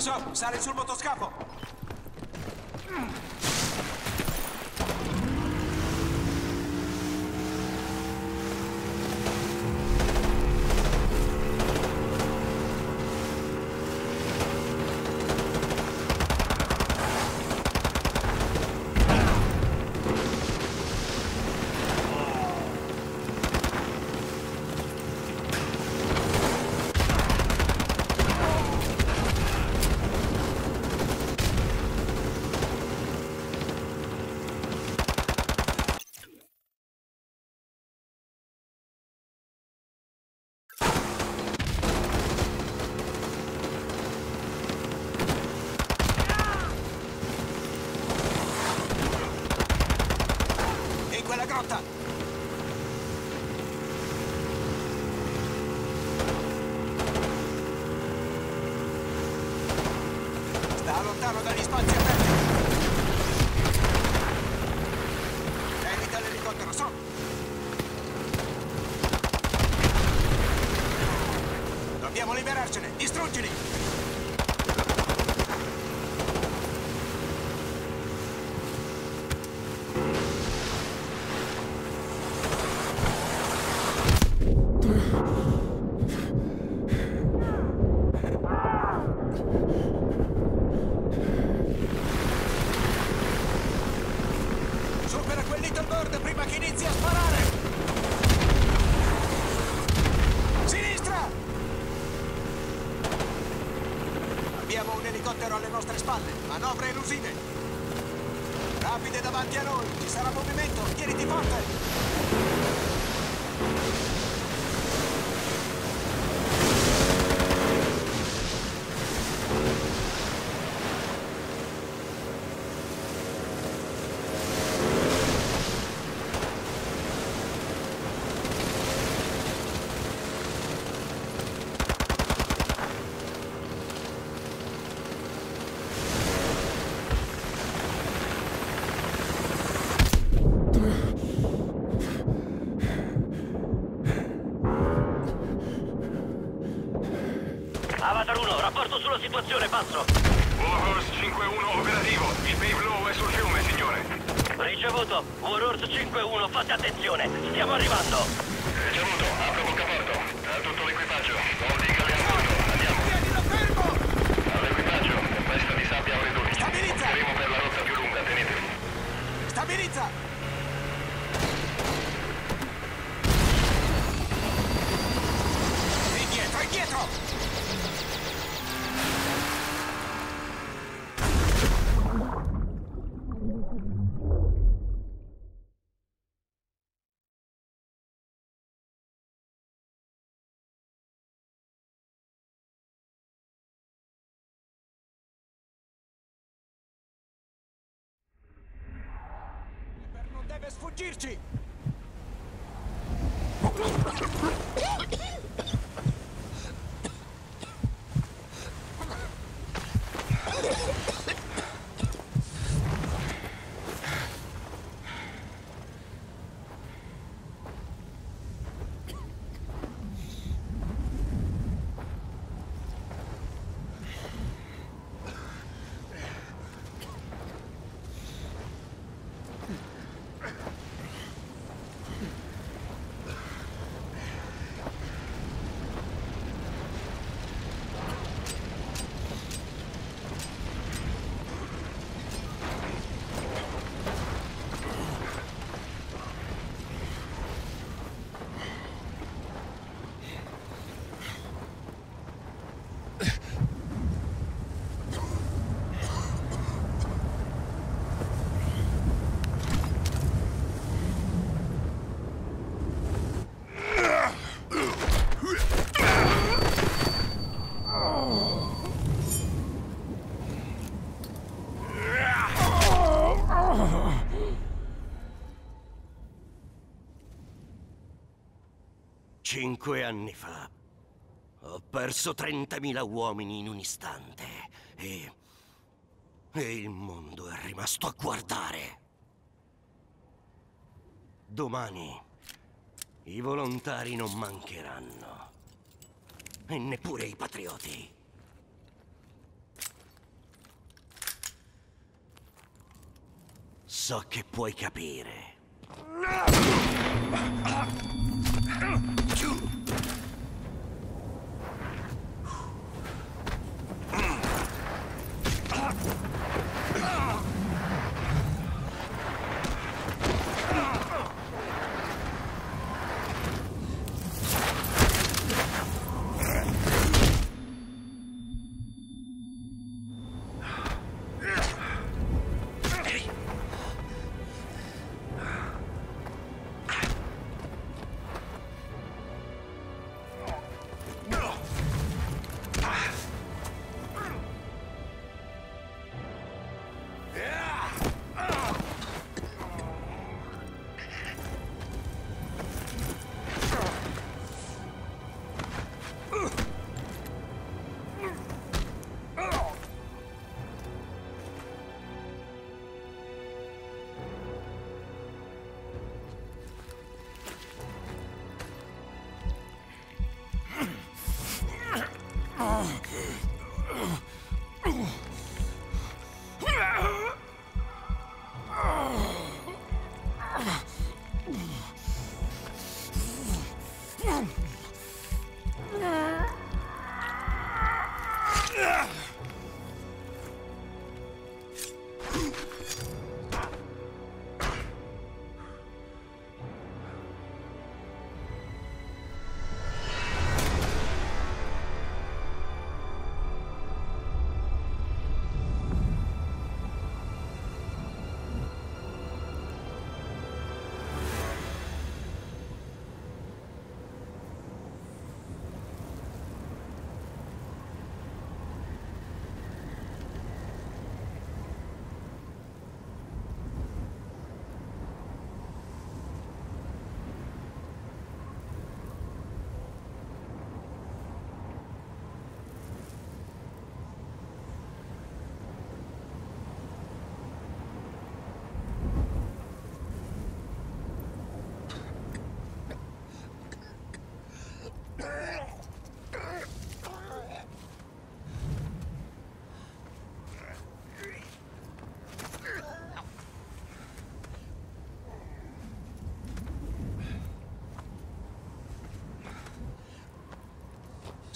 So, sale sul motoscafo! Quella grotta! Sta lontano dagli spazi aperti! Evita l'elicottero, so! Dobbiamo liberarcene! Distruggili! Abbiamo un elicottero alle nostre spalle. Manovre elusive. Rapide davanti a noi. Ci sarà movimento. Tieniti forte. Rapporto sulla situazione, passo. Warhorse 5-1 operativo. Il Babe Low è sul fiume, signore. Ricevuto. Warhorse 5-1, fate attenzione. Stiamo arrivando. Ricevuto. Apro boccaporto. A tutto l'equipaggio. È a bordo. Andiamo. Tienilo fermo! All'equipaggio. Tempesta di sabbia ore 12. Stabilizza! Opteremo per la rotta più lunga. Tenetevi. Stabilizza! impedir-te! Cinque anni fa ho perso 30.000 uomini in un istante e... e il mondo è rimasto a guardare. Domani i volontari non mancheranno e neppure i patrioti. So che puoi capire. No! Ugh!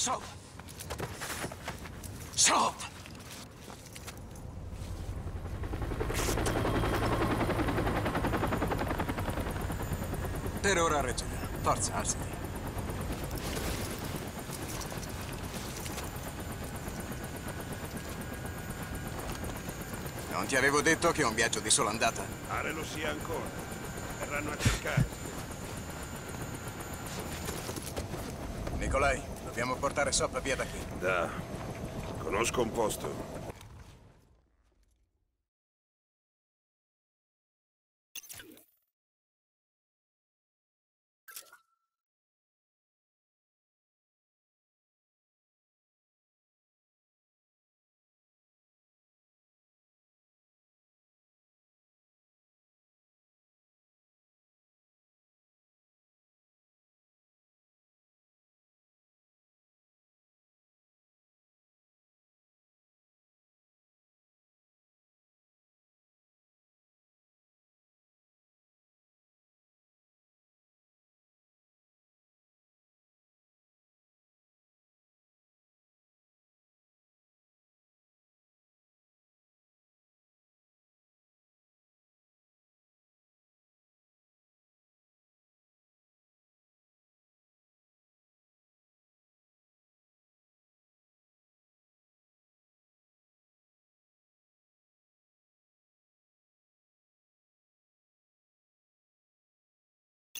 Sop! Sop! Per ora reggerà. Forza, alzati. Non ti avevo detto che è un viaggio di sola andata? Pare lo sia ancora. Verranno a cercare. Nicolai, dobbiamo portare Sop via da qui. Da. Conosco un posto.